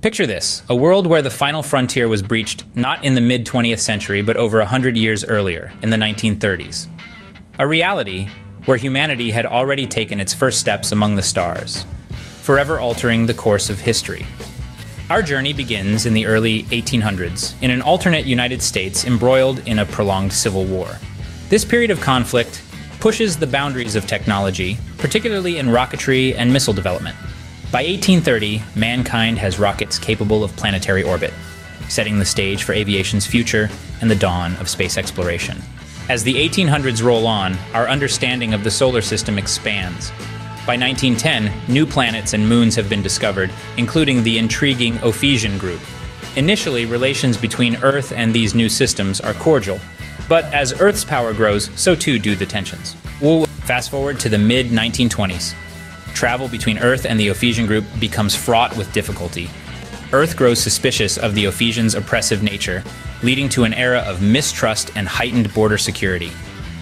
Picture this a world where the final frontier was breached not in the mid 20th century, but over 100 years earlier, in the 1930s. A reality where humanity had already taken its first steps among the stars, forever altering the course of history. Our journey begins in the early 1800s in an alternate United States embroiled in a prolonged civil war. This period of conflict pushes the boundaries of technology, particularly in rocketry and missile development. By 1830, mankind has rockets capable of planetary orbit, setting the stage for aviation's future and the dawn of space exploration. As the 1800s roll on, our understanding of the solar system expands. By 1910, new planets and moons have been discovered, including the intriguing Ophidian group. Initially, relations between Earth and these new systems are cordial, but as Earth's power grows, so too do the tensions. We'll fast forward to the mid 1920s. Travel between Earth and the Ophidian group becomes fraught with difficulty. Earth grows suspicious of the Ophidians' oppressive nature, leading to an era of mistrust and heightened border security.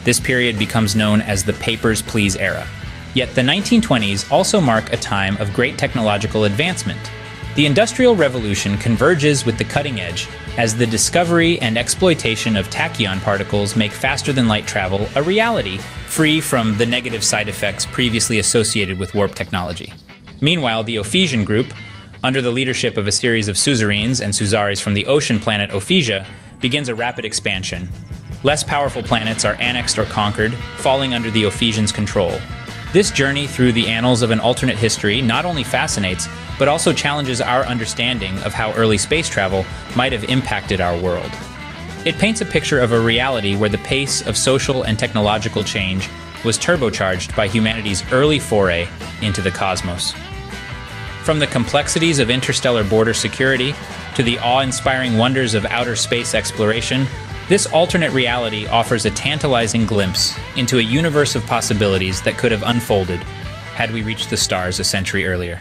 This period becomes known as the Papers, Please era. Yet the 1920s also mark a time of great technological advancement. The Industrial Revolution converges with the cutting edge as the discovery and exploitation of tachyon particles make faster than light travel a reality, free from the negative side effects previously associated with warp technology. Meanwhile, the Ophidian group, under the leadership of a series of suzerains and suzaris from the ocean planet Ophisia, begins a rapid expansion. Less powerful planets are annexed or conquered, falling under the Ophidians' control. This journey through the annals of an alternate history not only fascinates, but also challenges our understanding of how early space travel might have impacted our world. It paints a picture of a reality where the pace of social and technological change was turbocharged by humanity's early foray into the cosmos. From the complexities of interstellar border security to the awe inspiring wonders of outer space exploration, this alternate reality offers a tantalizing glimpse into a universe of possibilities that could have unfolded had we reached the stars a century earlier.